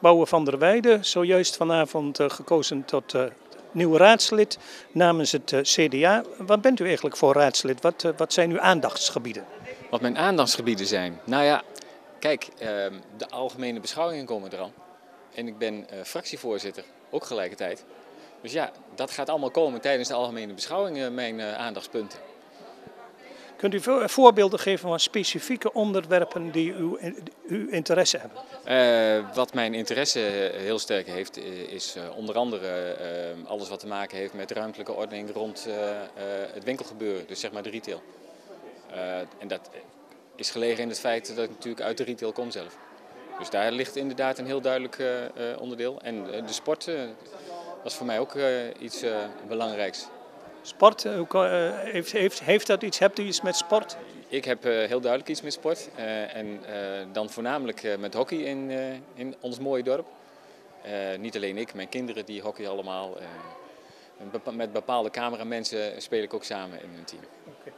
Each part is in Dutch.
Bouwe van der Weijden, zojuist vanavond uh, gekozen tot uh, nieuw raadslid namens het uh, CDA. Wat bent u eigenlijk voor raadslid? Wat, wat zijn uw aandachtsgebieden? Wat mijn aandachtsgebieden zijn? Nou ja, kijk, ehm, de algemene beschouwingen komen er. En ik ben fractievoorzitter, ook gelijkertijd. Dus ja, dat gaat allemaal komen tijdens de algemene beschouwingen, mijn aandachtspunten. Kunt u voorbeelden geven van specifieke onderwerpen die uw, interesse hebben? Uh, wat mijn interesse heel sterk heeft, is onder andere alles wat te maken heeft met ruimtelijke ordening rond het winkelgebeuren, dus zeg maar de retail. en dat is gelegen in het feit dat ik natuurlijk uit de retail kom zelf. Dus daar ligt inderdaad een heel duidelijk onderdeel. En de sport was voor mij ook iets belangrijks. Sport, uh, heeft, heeft, heeft dat iets, hebt u iets met sport? Ik heb uh, heel duidelijk iets met sport. Uh, en dan voornamelijk met hockey in, in ons mooie dorp. niet alleen ik, mijn kinderen die hockey allemaal. met bepaalde cameramensen speel ik ook samen in een team. Okay.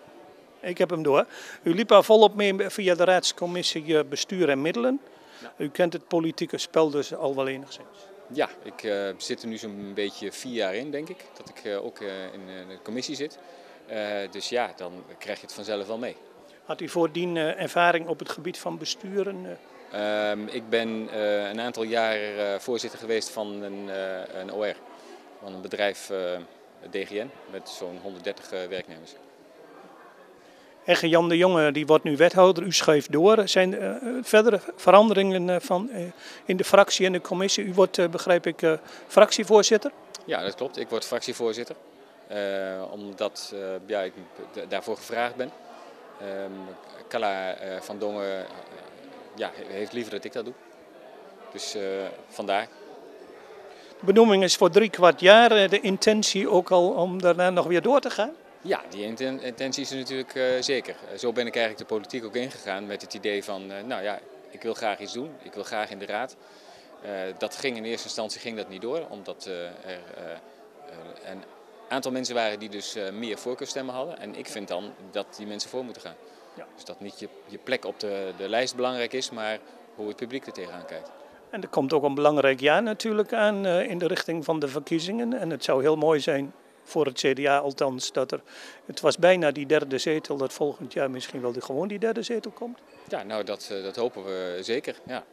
Ik heb hem door. U liep al volop mee via de raadscommissie Bestuur en Middelen. Ja. U kent het politieke spel dus al wel enigszins. Ja, ik uh, zit er nu zo'n beetje vier jaar in, denk ik. Dat ik uh, ook uh, in de commissie zit. dus ja, dan krijg je het vanzelf wel mee. Had u voordien ervaring op het gebied van besturen? Ehm, ik ben een aantal jaar voorzitter geweest van een, een OR. Van een bedrijf DGN met zo'n 130 werknemers. En Jan de Jonge die wordt nu wethouder, u schuift door. Zijn er uh, verdere veranderingen uh, van, uh, in de fractie en de commissie? U wordt, begrijp ik, fractievoorzitter? Ja, dat klopt. Ik word fractievoorzitter. omdat ja, ik daarvoor gevraagd ben. Kala van Dongen ja, heeft liever dat ik dat doe. Dus vandaar. De benoeming is voor drie kwart jaar. De intentie ook al om daarna nog weer door te gaan? Ja, die intentie is er natuurlijk uh, zeker. Zo ben ik eigenlijk de politiek ook ingegaan met het idee van, uh, nou ja, ik wil graag iets doen, ik wil graag in de raad. Uh, dat ging in eerste instantie ging dat niet door, omdat er een aantal mensen waren die dus meer voorkeurstemmen hadden. En ik vind dan dat die mensen voor moeten gaan. Ja. Dus dat niet je, je plek op de, de lijst belangrijk is, maar hoe het publiek er tegenaan kijkt. En er komt ook een belangrijk jaar natuurlijk aan in de richting van de verkiezingen. En het zou heel mooi zijn voor het CDA althans, dat er, het was bijna die derde zetel, dat volgend jaar misschien wel de, gewoon die derde zetel komt? Ja, nou dat, dat hopen we zeker, ja.